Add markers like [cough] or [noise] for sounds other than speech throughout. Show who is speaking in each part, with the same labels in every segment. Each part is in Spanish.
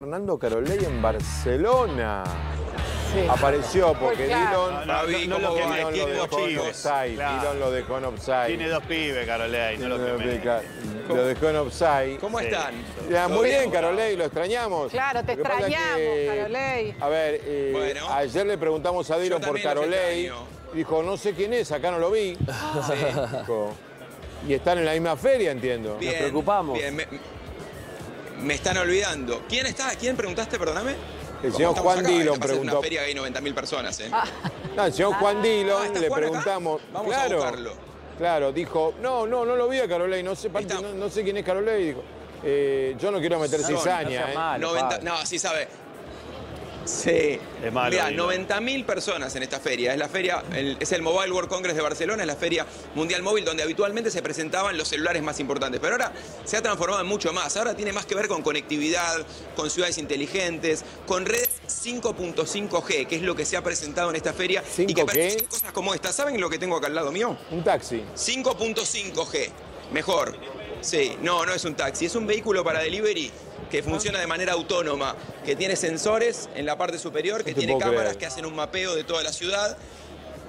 Speaker 1: Fernando Carolei en Barcelona.
Speaker 2: Sí.
Speaker 1: Apareció porque
Speaker 2: claro.
Speaker 1: Dillon,
Speaker 3: No, no, no lo que
Speaker 1: dejó en
Speaker 3: pibes.
Speaker 1: offside.
Speaker 3: Claro.
Speaker 1: Dillon lo dejó en offside.
Speaker 3: Tiene dos pibes, Carolei, no lo que.
Speaker 1: Lo dejó en offside.
Speaker 4: ¿Cómo
Speaker 3: Sí.
Speaker 4: están?
Speaker 1: Ya,
Speaker 4: ¿Todo
Speaker 1: muy bien? Carolei, lo extrañamos.
Speaker 2: Claro, te extrañamos,
Speaker 1: que,
Speaker 2: Carolei.
Speaker 1: A ver, eh,
Speaker 4: Bueno.
Speaker 1: ayer le preguntamos a Dillon por
Speaker 4: extraño.
Speaker 1: Dijo, no sé quién es, acá no lo vi. [laughs] Dijo, y están en la misma feria, entiendo.
Speaker 4: Bien,
Speaker 5: preocupamos.
Speaker 4: Bien, me, me están olvidando. ¿Quién está? ¿Quién preguntaste, perdóname?
Speaker 1: El señor Juan
Speaker 4: acá,
Speaker 1: Dillon preguntó.
Speaker 4: una feria que hay 90.000 personas, ¿eh?
Speaker 1: No, el señor Juan
Speaker 4: Ah,
Speaker 1: Dillon
Speaker 4: ¿está
Speaker 1: le
Speaker 4: Juan acá?
Speaker 1: preguntamos.
Speaker 4: Vamos a
Speaker 1: claro,
Speaker 4: buscarlo.
Speaker 1: Claro, dijo, no, no, no lo vi a Carolei, no sé, no, no sé quién es Carolei. Dijo, "Eh, yo no quiero meter cizaña.
Speaker 5: no
Speaker 1: ¿eh".
Speaker 5: mal.
Speaker 4: 90,
Speaker 5: padre.
Speaker 4: no, sí sabe. Sí.
Speaker 3: Es malo,
Speaker 4: Mirá,
Speaker 3: Dillon.
Speaker 4: 90.000 personas en esta feria. Es la feria, el- es el Mobile World Congress de Barcelona, es la feria mundial móvil donde habitualmente se presentaban los celulares más importantes. Pero ahora se ha transformado en mucho más. Ahora tiene más que ver con conectividad, con ciudades inteligentes, con redes 5.5G, que es lo que se ha presentado en esta feria. y que
Speaker 1: 5G?
Speaker 4: permite cosas como esta. ¿Saben lo que tengo acá al lado mío?
Speaker 1: Un taxi.
Speaker 4: 5.5G. Mejor. Sí, no, no es un taxi, es un vehículo para delivery que funciona de manera autónoma, que tiene sensores en la parte superior, que tiene cámaras
Speaker 1: creer.
Speaker 4: que hacen un mapeo de toda la ciudad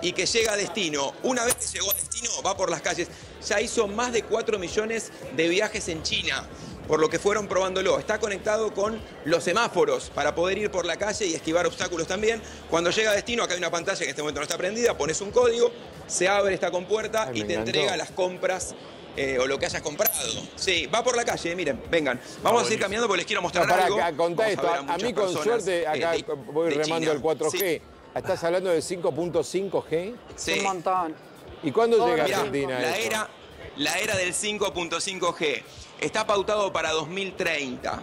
Speaker 4: y que llega a destino. Una vez que llegó a destino, va por las calles. Ya hizo más de 4 millones de viajes en China, por lo que fueron probándolo. Está conectado con los semáforos para poder ir por la calle y esquivar obstáculos también. Cuando llega a destino, acá hay una pantalla que en este momento no está prendida, pones un código, se abre esta compuerta
Speaker 1: Ay,
Speaker 4: y te
Speaker 1: encantó.
Speaker 4: entrega las compras eh, o lo que hayas comprado. Sí, va por la calle, miren, vengan. Vamos a seguir caminando porque les quiero
Speaker 1: No,
Speaker 4: mostrar
Speaker 1: para
Speaker 4: algo.
Speaker 1: acá, contá
Speaker 4: Vamos
Speaker 1: esto. A, a
Speaker 4: muchas
Speaker 1: mí con suerte,
Speaker 4: eh,
Speaker 1: acá
Speaker 4: de-
Speaker 1: voy
Speaker 4: de
Speaker 1: remando
Speaker 4: China.
Speaker 1: el 4G.
Speaker 4: Sí,
Speaker 1: Estás hablando de 5.5G.
Speaker 4: sí.
Speaker 2: Un montón.
Speaker 1: ¿Y cuándo
Speaker 2: Todo
Speaker 1: llega a Argentina
Speaker 4: la era, la era del 5.5G está pautado para 2030.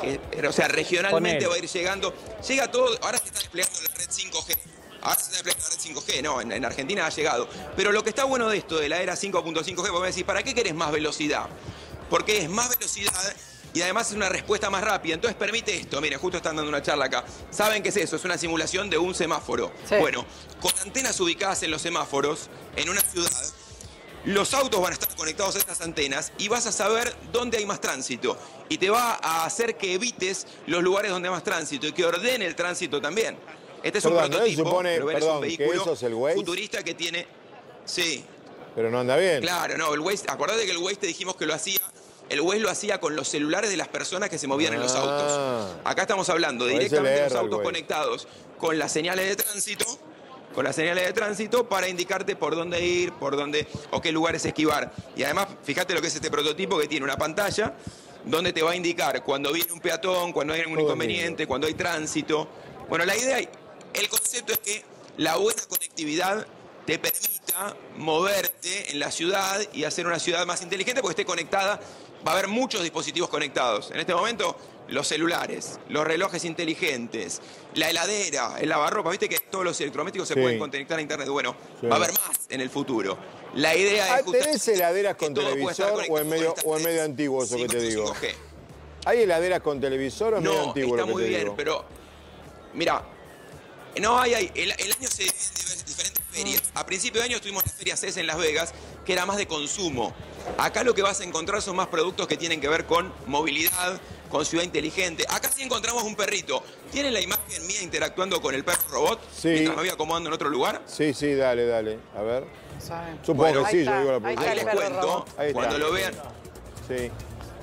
Speaker 4: Que, o sea, regionalmente va a ir llegando. Llega todo, ahora se está desplegando la red 5G. La red 5G, no, en, en Argentina ha llegado. Pero lo que está bueno de esto, de la era 5.5G, vos me decís, ¿para qué querés más velocidad? Porque es más velocidad y además es una respuesta más rápida. Entonces permite esto. Miren, justo están dando una charla acá. ¿Saben qué es eso? Es una simulación de un semáforo.
Speaker 2: Sí.
Speaker 4: Bueno, con antenas ubicadas en los semáforos, en una ciudad, los autos van a estar conectados a estas antenas y vas a saber dónde hay más tránsito. Y te va a hacer que evites los lugares donde hay más tránsito y que ordene el tránsito también. Este es un
Speaker 1: Perdón, ¿no?
Speaker 4: prototipo,
Speaker 1: Supone-
Speaker 4: pero ven, es
Speaker 1: perdón,
Speaker 4: un
Speaker 1: que
Speaker 4: vehículo
Speaker 1: eso es el Waze.
Speaker 4: futurista que tiene... Sí,
Speaker 1: Pero no anda bien.
Speaker 4: Claro, no, el Waze, acordate que el Waze te dijimos que lo hacía, el Waze lo hacía con los celulares de las personas que se movían en los
Speaker 1: Ah.
Speaker 4: autos. Acá estamos hablando directamente de los autos conectados con las señales de tránsito, con las señales de tránsito para indicarte por dónde ir, por dónde o qué lugares esquivar. Y además, fíjate lo que es este prototipo que tiene una pantalla donde te va a indicar cuando viene un peatón, cuando hay algún inconveniente, cuando hay tránsito. Bueno, la idea, el concepto es que la buena conectividad te permita moverte en la ciudad y hacer una ciudad más inteligente porque esté conectada. Va a haber muchos dispositivos conectados. En este momento, los celulares, los relojes inteligentes, la heladera, el lavarropa. Viste que todos los electrodomésticos se
Speaker 1: Sí.
Speaker 4: pueden conectar a internet. Bueno,
Speaker 1: Sí.
Speaker 4: va a haber más en el futuro. La idea
Speaker 1: Ah,
Speaker 4: es justamente
Speaker 1: ¿Tenés [laughs] heladeras con televisor o en medio, o en medio antiguo eso que te digo?
Speaker 4: 5.5G.
Speaker 1: ¿Hay heladeras con televisor o es medio antiguo
Speaker 4: está
Speaker 1: lo que
Speaker 4: muy
Speaker 1: te
Speaker 4: bien,
Speaker 1: digo?
Speaker 4: pero mira, no hay, hay el, el año se divide en diferentes ferias. A principio de año estuvimos en la feria CES en Las Vegas, que era más de consumo. Acá lo que vas a encontrar son más productos que tienen que ver con movilidad, con ciudad inteligente. Acá sí encontramos un perrito. ¿Tienen la imagen mía interactuando con el perro robot?
Speaker 1: Sí.
Speaker 4: Mientras me voy acomodando en otro lugar.
Speaker 1: Sí, sí, dale, dale. A ver.
Speaker 2: ¿saben?
Speaker 1: Supongo
Speaker 4: Bueno,
Speaker 1: que sí,
Speaker 2: ahí
Speaker 1: yo digo la
Speaker 2: ahí
Speaker 4: Ahí
Speaker 1: producción.
Speaker 2: el
Speaker 4: les cuento.
Speaker 1: Ahí.
Speaker 4: Cuando lo vean,
Speaker 1: Sí.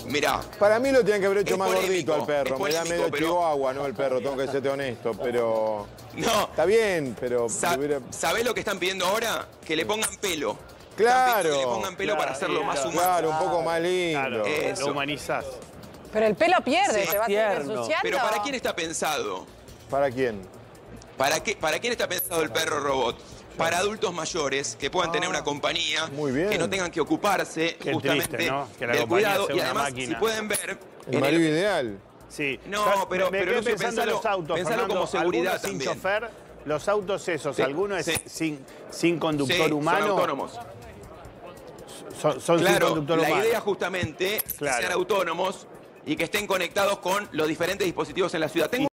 Speaker 4: Mirá.
Speaker 1: Para mí lo tenían que haber hecho más
Speaker 4: polémico,
Speaker 1: gordito al perro. Me da medio
Speaker 4: pero-
Speaker 1: chihuahua, ¿no? El perro, [laughs] tengo que serte honesto. Pero.
Speaker 4: No.
Speaker 1: Está bien, pero.
Speaker 4: Sa-
Speaker 1: hubiera-
Speaker 4: ¿Sabés lo que están pidiendo ahora? Que le pongan pelo.
Speaker 1: Claro.
Speaker 4: Que le pongan pelo
Speaker 3: Claro,
Speaker 4: para hacerlo más humano.
Speaker 1: Claro, un poco más lindo.
Speaker 3: Claro,
Speaker 4: Eso.
Speaker 3: lo humanizás.
Speaker 2: Pero el pelo pierde,
Speaker 4: Sí.
Speaker 2: te va a ensuciando.
Speaker 4: Pero ¿para quién está pensado?
Speaker 1: ¿Para quién?
Speaker 4: ¿Para, qué, ¿Para quién está pensado el perro robot? Para adultos mayores que puedan tener una compañía,
Speaker 1: Ah. Muy bien.
Speaker 4: que no tengan que ocuparse
Speaker 3: Qué
Speaker 4: justamente
Speaker 3: triste, ¿no? Que la
Speaker 4: del
Speaker 3: compañía
Speaker 4: cuidado. Y además,
Speaker 3: máquina.
Speaker 4: si pueden ver,
Speaker 1: El
Speaker 4: en
Speaker 1: marido ideal.
Speaker 3: Sí.
Speaker 4: No, pero-
Speaker 3: me,
Speaker 4: pero
Speaker 3: pensando en los autos,
Speaker 4: pensalo
Speaker 3: Fernando,
Speaker 4: como seguridad
Speaker 3: sin
Speaker 4: también.
Speaker 3: chofer, los autos esos,
Speaker 4: Sí,
Speaker 3: algunos
Speaker 4: sí.
Speaker 3: sin, sin conductor
Speaker 4: Sí, son
Speaker 3: humano,
Speaker 4: autónomos.
Speaker 3: son, son sin
Speaker 4: Claro,
Speaker 3: conductor
Speaker 4: la
Speaker 3: humano.
Speaker 4: idea justamente es que
Speaker 3: Claro.
Speaker 4: sean autónomos y que estén conectados con los diferentes dispositivos en la ciudad. Tengo